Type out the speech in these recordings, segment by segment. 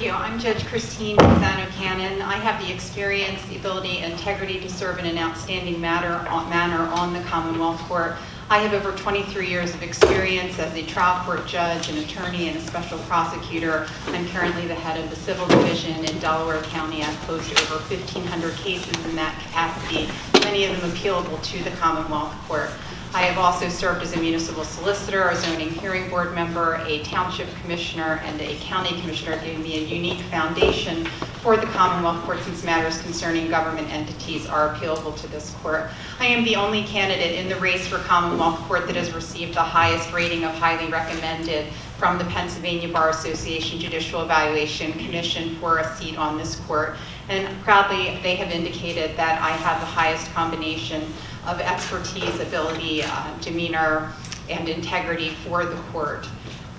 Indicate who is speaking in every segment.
Speaker 1: Thank you. I'm Judge Christine Fizzano Cannon. I have the experience, the ability, and integrity to serve in an outstanding matter, manner on the Commonwealth Court. I have over 23 years of experience as a trial court judge, an attorney, and a special prosecutor. I'm currently the head of the civil division in Delaware County. I've closed over 1,500 cases in that capacity, many of them appealable to the Commonwealth Court. I have also served as a municipal solicitor, a zoning hearing board member, a township commissioner, and a county commissioner, giving me a unique foundation for the Commonwealth Court since matters concerning government entities are appealable to this court. I am the only candidate in the race for Commonwealth Court that has received the highest rating of highly recommended from the Pennsylvania Bar Association Judicial Evaluation Commission for a seat on this court. And proudly, they have indicated that I have the highest combination of expertise, ability, uh, demeanor, and integrity for the court.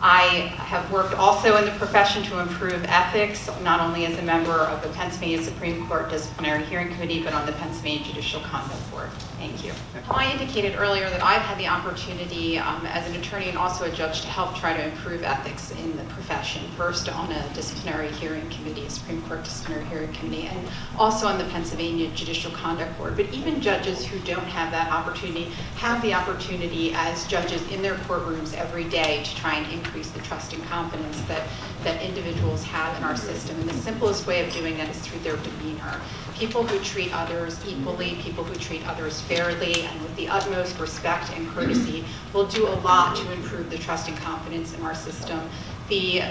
Speaker 1: I have worked also in the profession to improve ethics, not only as a member of the Pennsylvania Supreme Court Disciplinary Hearing Committee, but on the Pennsylvania Judicial Conduct Board. Thank you. I indicated earlier that I've had the opportunity um, as an attorney and also a judge to help try to improve ethics in the profession. First on a disciplinary hearing committee, a Supreme Court disciplinary hearing committee, and also on the Pennsylvania Judicial Conduct Board. But even judges who don't have that opportunity have the opportunity as judges in their courtrooms every day to try and increase increase the trust and confidence that, that individuals have in our system. And the simplest way of doing that is through their demeanor. People who treat others equally, people who treat others fairly and with the utmost respect and courtesy will do a lot to improve the trust and confidence in our system. The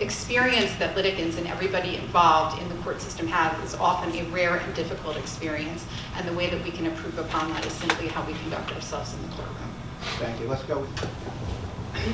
Speaker 1: experience that litigants and everybody involved in the court system have is often a rare and difficult experience, and the way that we can improve upon that is simply how we conduct ourselves in the courtroom.
Speaker 2: Thank you. Let's go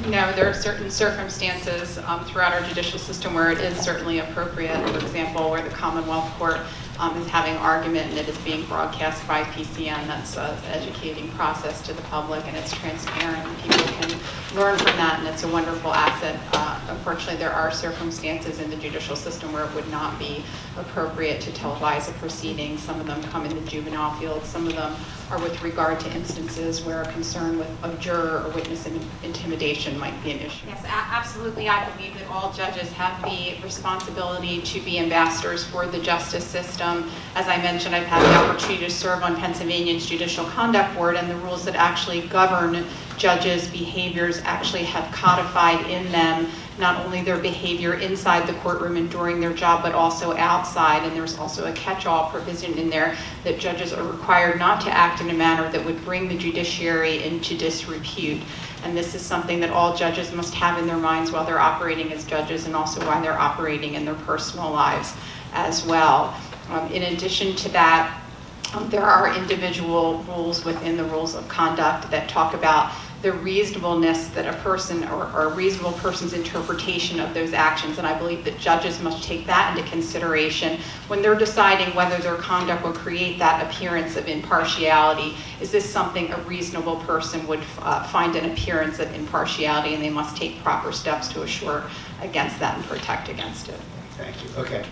Speaker 1: no, there are certain circumstances um, throughout our judicial system where it is certainly appropriate. For example, where the Commonwealth Court um, is having argument and it is being broadcast by PCN. That's an educating process to the public and it's transparent and people can learn from that and it's a wonderful asset. Uh, unfortunately, there are circumstances in the judicial system where it would not be appropriate to televise a proceeding. Some of them come in the juvenile field. Some of them are with regard to instances where a concern with a juror or witness intimidation might be an issue. Yes, absolutely. I believe that all judges have the responsibility to be ambassadors for the justice system. As I mentioned, I've had the opportunity to serve on Pennsylvania's Judicial Conduct Board and the rules that actually govern judges' behaviors actually have codified in them not only their behavior inside the courtroom and during their job, but also outside. And there's also a catch-all provision in there that judges are required not to act in a manner that would bring the judiciary into disrepute. And this is something that all judges must have in their minds while they're operating as judges and also while they're operating in their personal lives as well. Um, in addition to that, um, there are individual rules within the rules of conduct that talk about the reasonableness that a person or, or, a reasonable person's interpretation of those actions. And I believe that judges must take that into consideration when they're deciding whether their conduct will create that appearance of impartiality. Is this something a reasonable person would uh, find an appearance of impartiality and they must take proper steps to assure against that and protect against it.
Speaker 2: Thank you. Okay.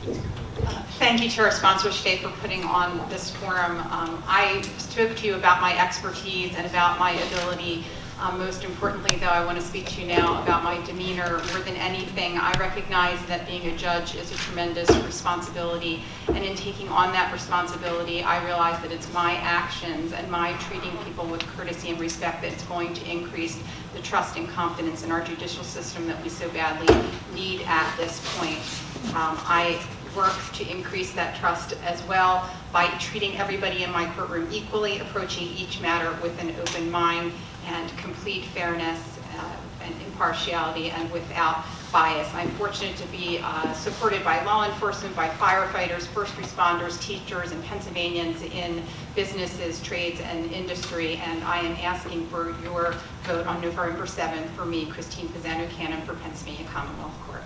Speaker 1: Thank you to our sponsor today for putting on this forum. Um, I spoke to you about my expertise and about my ability. Um, most importantly, though, I want to speak to you now about my demeanor. More than anything, I recognize that being a judge is a tremendous responsibility. And in taking on that responsibility, I realize that it's my actions and my treating people with courtesy and respect that's going to increase the trust and confidence in our judicial system that we so badly need at this point. Um, I work to increase that trust as well by treating everybody in my courtroom equally, approaching each matter with an open mind and complete fairness uh, and impartiality and without bias. I'm fortunate to be uh, supported by law enforcement, by firefighters, first responders, teachers, and Pennsylvanians in businesses, trades, and industry, and I am asking for your vote on November 7th for me, Christine Fizzano Cannon, for Pennsylvania Commonwealth Court.